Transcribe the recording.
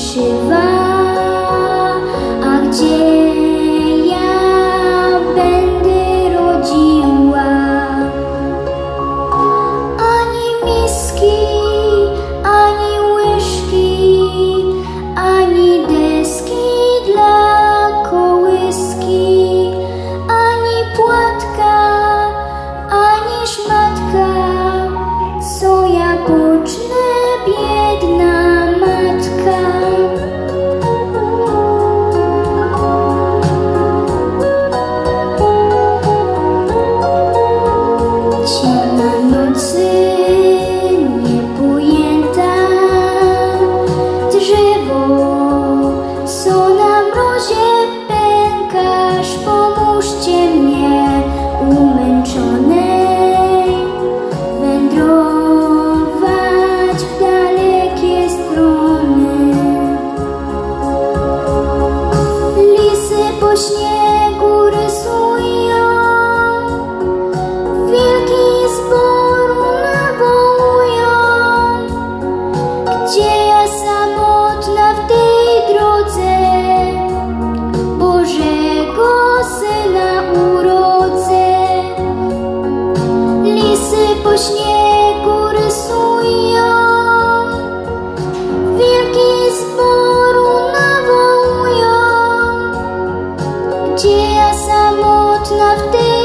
希望。not enough days.